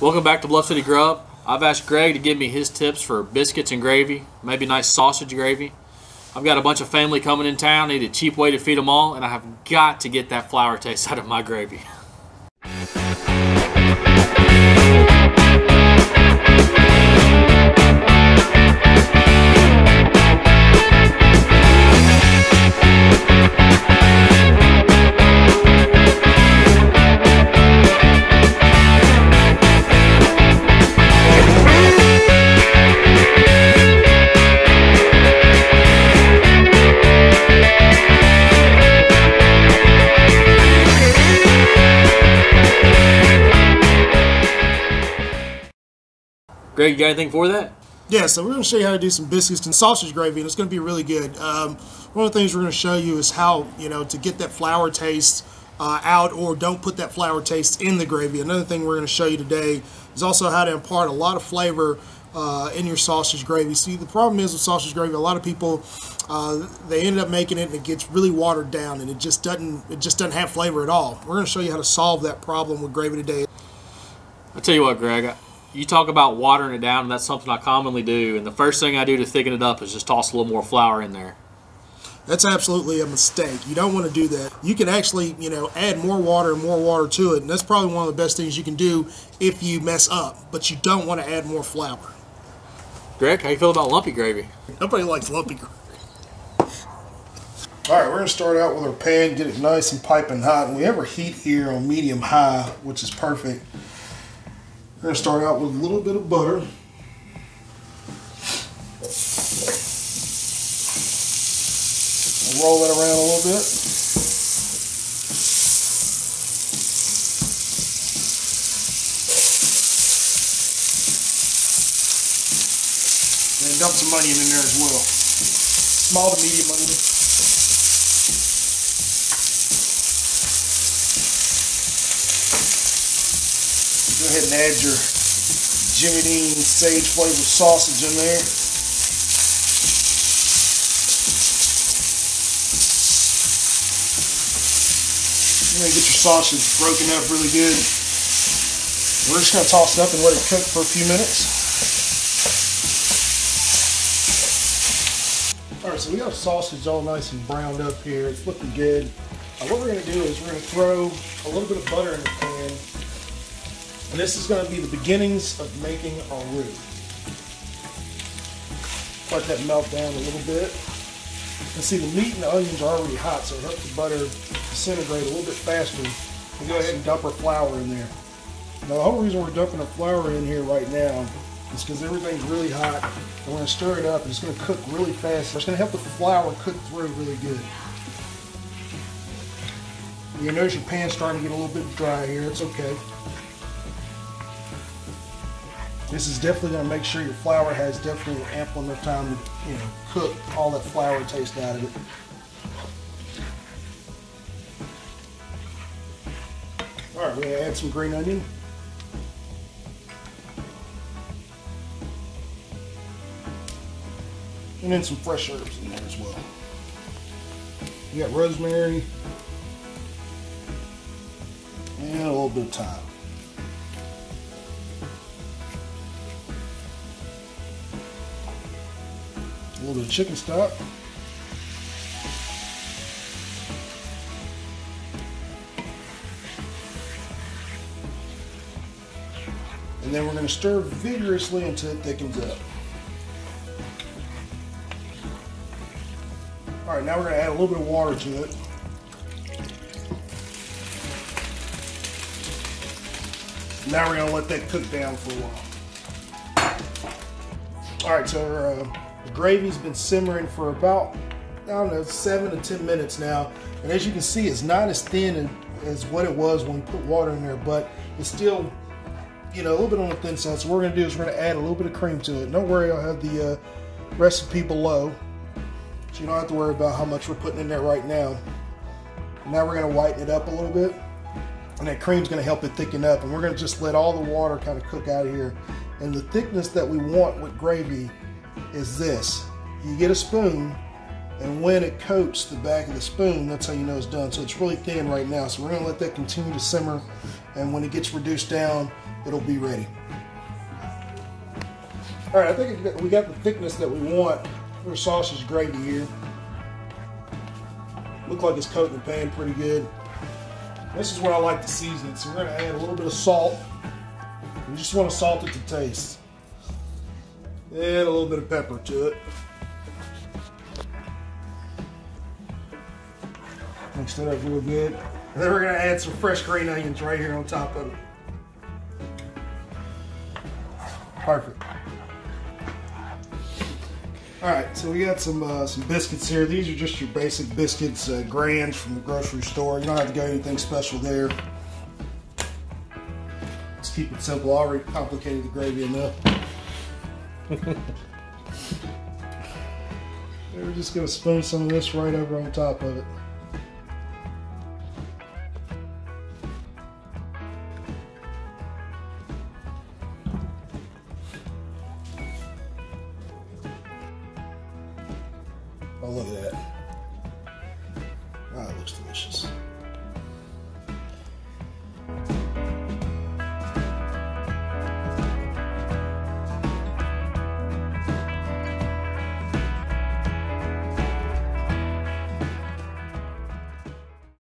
Welcome back to Bluff City Grub. I've asked Greg to give me his tips for biscuits and gravy, maybe nice sausage gravy. I've got a bunch of family coming in town, need a cheap way to feed them all, and I have got to get that flour taste out of my gravy. Greg, you got anything for that? Yeah, so we're going to show you how to do some biscuits and sausage gravy, and it's going to be really good. Um, one of the things we're going to show you is how, you know, to get that flour taste uh, out or don't put that flour taste in the gravy. Another thing we're going to show you today is also how to impart a lot of flavor uh, in your sausage gravy. See, the problem is with sausage gravy, a lot of people, uh, they end up making it and it gets really watered down and it just doesn't, it just doesn't have flavor at all. We're going to show you how to solve that problem with gravy today. I tell you what, Greg, you talk about watering it down, and that's something I commonly do. And the first thing I do to thicken it up is just toss a little more flour in there. That's absolutely a mistake. You don't want to do that. You can actually, you know, add more water and more water to it, and that's probably one of the best things you can do if you mess up. But you don't want to add more flour. Greg, how you feel about lumpy gravy? Nobody likes lumpy gravy. All right, we're going to start out with our pan, get it nice and piping hot. And we have our heat here on medium high, which is perfect. Going to start out with a little bit of butter. roll it around a little bit. And dump some onion in there as well. Small to medium onion. Go ahead and add your Jimmy Dean sage flavored sausage in there. You're gonna get your sausage broken up really good. We're just gonna toss it up and let it cook for a few minutes. All right, so we got sausage all nice and browned up here. It's looking good. Uh, what we're gonna do is we're gonna throw a little bit of butter in the pan. And this is gonna be the beginnings of making our roux. Let that melt down a little bit. And see the meat and the onions are already hot, so it helps the butter disintegrate a little bit faster. We go ahead and dump our flour in there. Now the whole reason we're dumping our flour in here right now is because everything's really hot. And we're going to stir it up and it's going to cook really fast. It's going to help the flour cook through really good. You notice your pan's starting to get a little bit dry here. It's okay. This is definitely going to make sure your flour has definitely ample enough time to, you know, cook all that flour taste out of it. All right, we're going to add some green onion. And then some fresh herbs in there as well. We got rosemary and a little bit of thyme. A little bit of chicken stock. And then we're going to stir vigorously until it thickens up. All right, now we're going to add a little bit of water to it. Now we're going to let that cook down for a while. All right, so uh, uh, gravy's been simmering for about, I don't know, seven to 10 minutes now. And as you can see, it's not as thin as what it was when we put water in there, but it's still, you know, a little bit on the thin side. So what we're gonna do is we're gonna add a little bit of cream to it. Don't worry, I'll have the uh, recipe below. So you don't have to worry about how much we're putting in there right now. Now we're gonna whiten it up a little bit. And that cream's gonna help it thicken up. And we're gonna just let all the water kind of cook out of here. And the thickness that we want with gravy is this. You get a spoon, and when it coats the back of the spoon, that's how you know it's done. So it's really thin right now. So we're gonna let that continue to simmer, and when it gets reduced down it'll be ready. All right, I think we got the thickness that we want for sausage gravy here. Look like it's coating the pan pretty good. This is where I like to season it. So we're gonna add a little bit of salt. We just want to salt it to taste. And a little bit of pepper to it. Mix that up real good. And then we're gonna add some fresh green onions right here on top of it. Perfect. All right, so we got some uh, some biscuits here. These are just your basic biscuits, uh, Grands from the grocery store. You don't have to go anything special there. Let's keep it simple. I already complicated the gravy enough. We're just gonna spoon some of this right over on top of it. Oh, look at that.